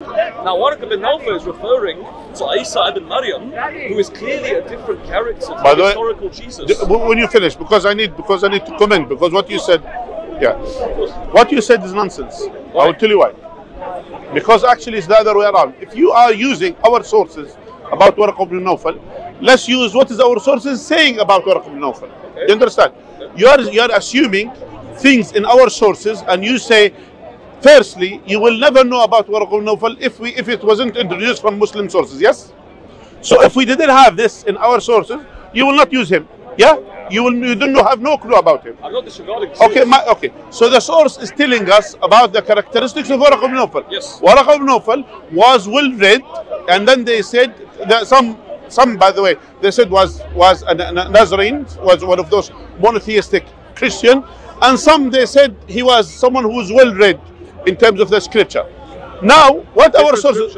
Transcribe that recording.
Now, Waraq ibn Nawfal is referring to Isa ibn Maryam, who is clearly a different character to By the the way- historical Jesus. When you finish, because I need because I need to comment because what you said, yeah, what you said is nonsense. I will tell you why. Because actually, it's the other way around. If you are using our sources about Waraq ibn Nawfal, let's use what is our sources saying about Waraq ibn Nawfal. You understand? You are you are assuming things in our sources, and you say. Firstly, you will never know about Waraq ibn Nawfal if we if it wasn't introduced from Muslim sources. Yes. So if we didn't have this in our sources, you will not use him. Yeah, you will you don't know, have no clue about him. I'm not disregarding Okay, my, okay. So the source is telling us about the characteristics of Waraq ibn Nawfal. Yes. Waraq ibn Nawfal was well read, and then they said that some some by the way they said was was a, a Nazarene was one of those monotheistic Christian, and some they said he was someone who was well read in terms of the scripture. Now, what our sources.